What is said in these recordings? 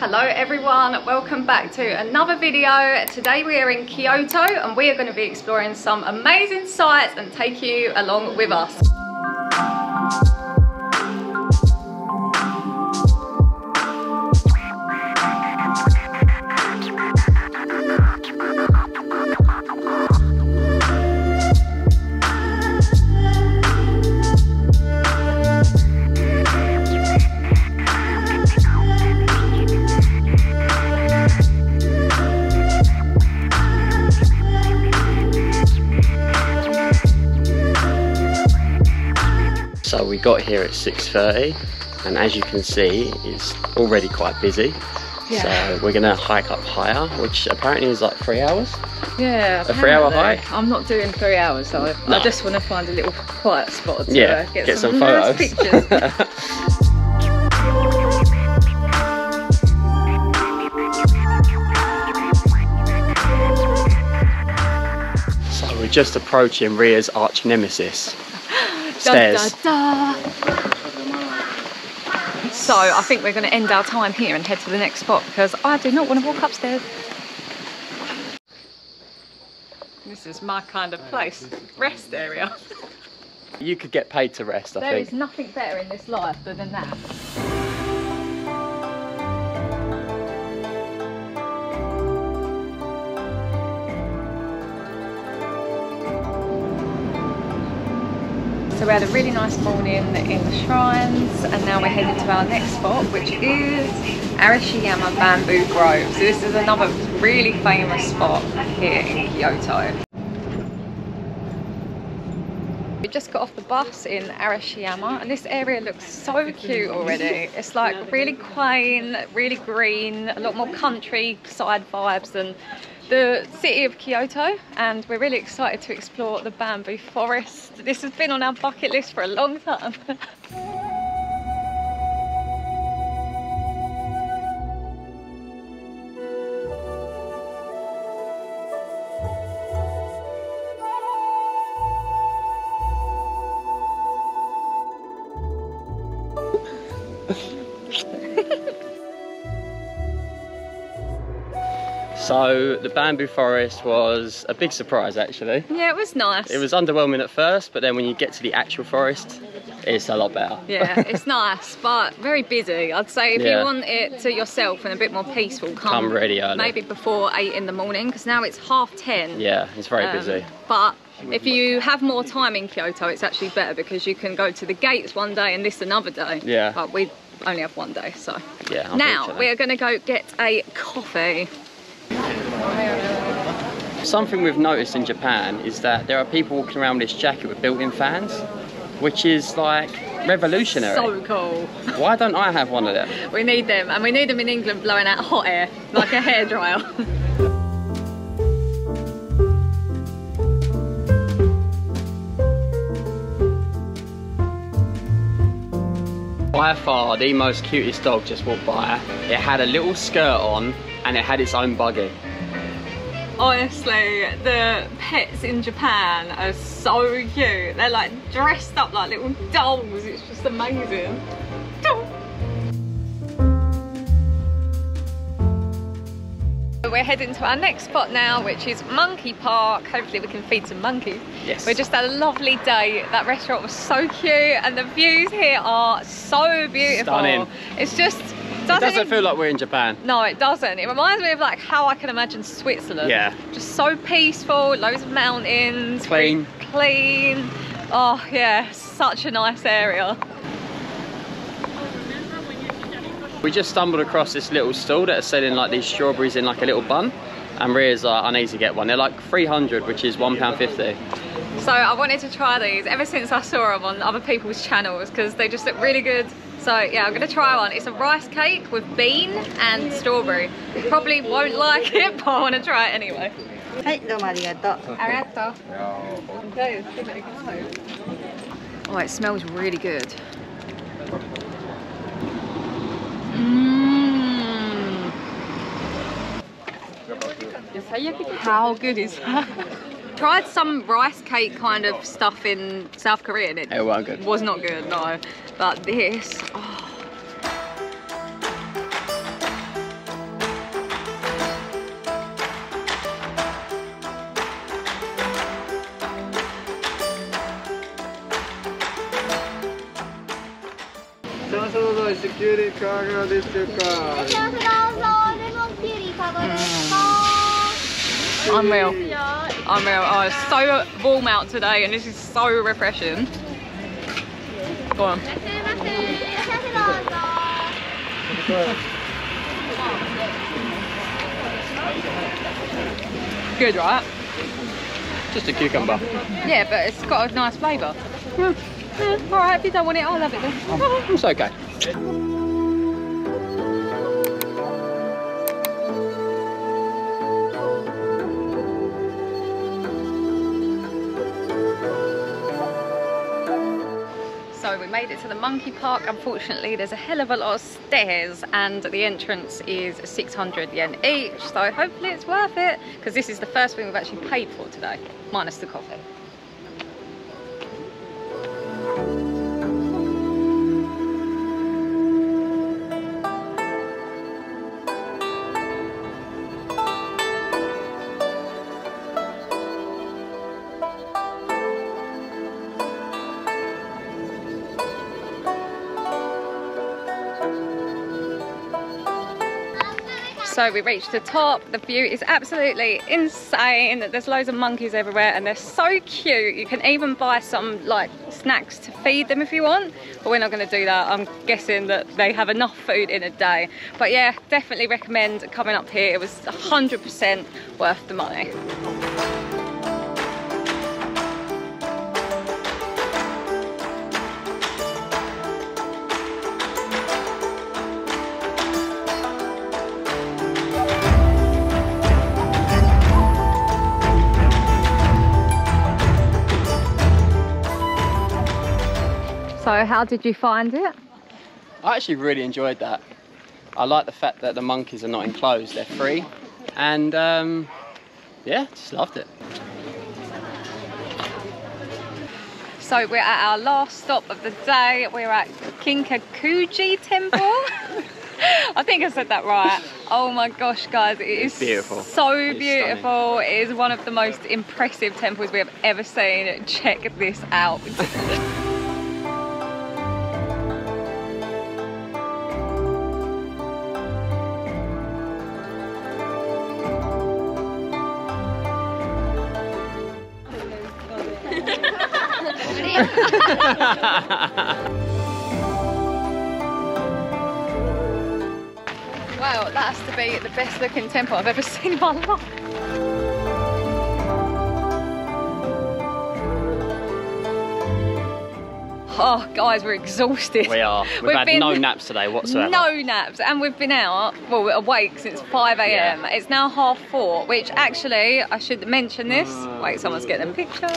Hello everyone, welcome back to another video. Today we are in Kyoto and we are going to be exploring some amazing sites and take you along with us. We got here at 6.30 and as you can see it's already quite busy. Yeah. So we're gonna hike up higher, which apparently is like three hours. Yeah, A three hour hike? I'm not doing three hours though. No. I just want to find a little quiet spot to yeah, uh, get, some, photos. nice pictures. so we're just approaching Rhea's arch nemesis. Stairs. Da, da, da. So I think we're going to end our time here and head to the next spot because I do not want to walk upstairs. This is my kind of place, rest area. You could get paid to rest, I There think. There is nothing better in this life than that. We had a really nice morning in the shrines and now we're heading to our next spot which is Arashiyama Bamboo Grove. So this is another really famous spot here in Kyoto. We just got off the bus in Arashiyama and this area looks so cute already. It's like really quaint, really green, a lot more countryside vibes than the city of Kyoto and we're really excited to explore the bamboo forest. This has been on our bucket list for a long time. So the bamboo forest was a big surprise actually. yeah, it was nice. It was underwhelming at first, but then when you get to the actual forest, it's a lot better. Yeah, it's nice, but very busy. I'd say if Yeah. you want it to yourself and a bit more peaceful, come, Come really early. Maybe before eight in the morning, because now it's half ten. Yeah, it's very Um, busy. But if you have more time in Kyoto, it's actually better because you can go to the gates one day and this another day. Yeah. But we only have one day, so. Yeah. Now we're going to go get a coffee. Something we've noticed in Japan is that there are people walking around with this jacket with built-in fans, which is like revolutionary. So cool. Why don't I have one of them? We need them, and we need them in England blowing out hot air like a hairdryer. By far, the most cutest dog just walked by. It had a little skirt on and it had its own buggy. Honestly, the pets in Japan are so cute. They're like dressed up like little dolls. It's just amazing. We're heading to our next spot now, which is Monkey Park. Hopefully we can feed some monkeys. Yes. We just had a lovely day. That restaurant was so cute and the views here are so beautiful. Stunning. It's just, It doesn't, doesn't it- feel like we're in Japan. no, it doesn't. It reminds me of like how I can imagine Switzerland. Yeah. Just so peaceful, loads of mountains. Clean. Clean. Oh yeah, such a nice area. We just stumbled across this little stall that are selling like these strawberries in like a little bun. And Rhea's like, I need to get one. They're like 300, which is £1.50. So I wanted to try these ever since I saw them on other people's channels because they just look really good. So yeah, I'm gonna try one. It's a rice cake with bean and strawberry. Probably won't like it, but I wanna try it anyway. はい、どうもありがとう。 Arigato. Okay, let's give it a go. Oh, it smells really good. Mmm. How good is that? tried some rice cake kind of stuff in South Korea and it it was good. Was not good, no. But this, oh. 큐리 Unreal. Oh, it's so warm out today and this is so refreshing. Go on. Good, right? Just a cucumber. Yeah, but it's got a nice flavour. Hmm. Hmm. Yeah. Yeah, Alright, if you don't want it, I'll have it then. Um, it's okay. Made it to the monkey park. Unfortunately, there's a hell of a lot of stairs and the entrance is 600 yen each. So hopefully it's worth it because this is the first thing we've actually paid for today, minus the coffee. So we reached the top. The view is absolutely insane. There's loads of monkeys everywhere and they're so cute. You can even buy some like snacks to feed them if you want. But we're not going to do that. I'm guessing that they have enough food in a day. But yeah, definitely recommend coming up here. It was 100% worth the money. So how did you find it? I actually really enjoyed that. I like the fact that the monkeys are not enclosed, they're free. And um, yeah, just loved it. So we're at our last stop of the day. We're at Kinkakuji Temple. I think I said that right. Oh my gosh, guys, it is Beautiful. So It's beautiful. It is one of the most impressive temples we have ever seen. Check this out. Wow, that has to be the best looking temple I've ever seen in my life. Oh, guys, we're exhausted. We are. We've, We've had been- no naps today whatsoever. No naps, and we've been out, well, we're awake since 5 a.m. Yeah. It's now half four, which actually, I should mention this. Wait, someone's getting a picture.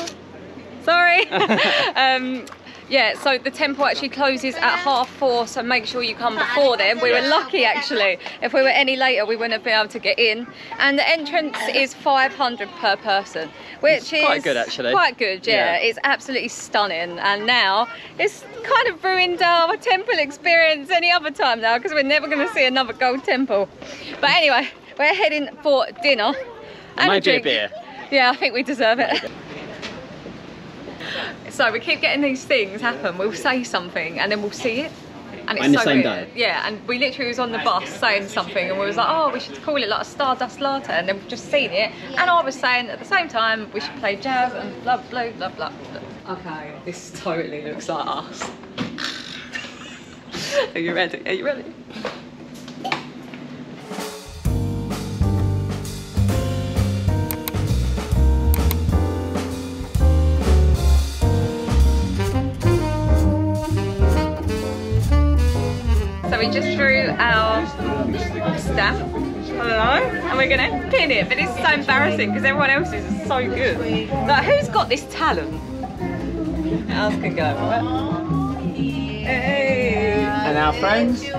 Sorry. um, yeah, so the temple actually closes at half four, so make sure you come before then. We were lucky actually. If we were any later, we wouldn't have been able to get in. And the entrance is 500 per person, which It's is quite good, actually. Quite good, yeah. Yeah. It's absolutely stunning. And now it's kind of ruined our temple experience any other time now because we're never going to see another gold temple. But anyway, we're heading for dinner. And Maybe a drink. beer. Yeah, I think we deserve it. So we keep getting these things happen. We'll say something and then we'll see it. And it's the so same weird. day? Yeah, and we literally was on the bus saying something and we was like, oh, we should call it like a Stardust Latte and then we've just seen it. And I was saying at the same time we should play jazz and blah, blah, blah, blah. blah. Okay, this totally looks like us. Are you ready? Are you ready? We just drew our stamp. Hello? And we're gonna pin it, but it's so embarrassing because everyone else is so good. Like, who's got this talent? Ours can go, right? Hey! And our friends? Very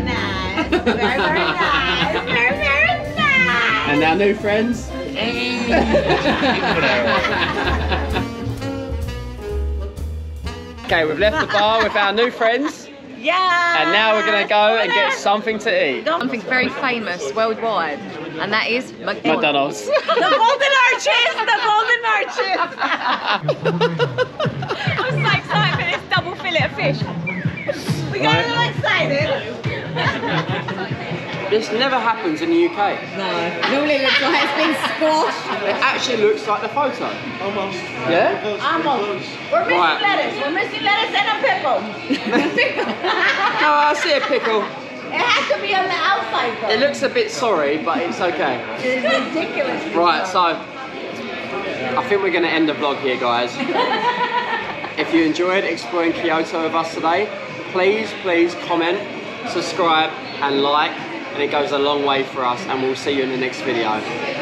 nice. Very, very nice. Very, very nice. And our new friends? okay, we've left the bar with our new friends. Yeah. And now we're gonna go and get something to eat. Something very famous worldwide, and that is McDonald's. McDonald's. The golden arches. The golden arches. I'm so excited for this double filling little fish. We got a little excited. This never happens in the UK. No, normally it looks like it's been squashed. It actually looks like the photo. Almost. Yeah? Almost. We're missing Right. lettuce. We're missing lettuce and a pickle. pickle. No, I see a pickle. It has to be on the outside though. It looks a bit sorry, but it's okay. It's ridiculous. Right, so I think we're going to end the vlog here, guys. if you enjoyed exploring Kyoto with us today, please, please comment, subscribe, and like, and it goes a long way for us. And we'll see you in the next video.